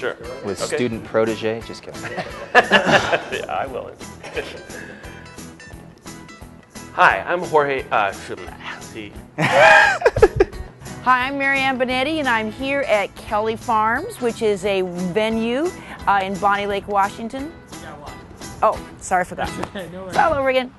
Sure. with Okay. student protege. Just kidding. yeah, I will. Hi, I'm Jorge. Uh, see, Hi, I'm Marianne Binetti, and I'm here at Kelly Farms, which is a venue uh, in Bonney Lake, Washington. Oh, sorry for that. It's all over again.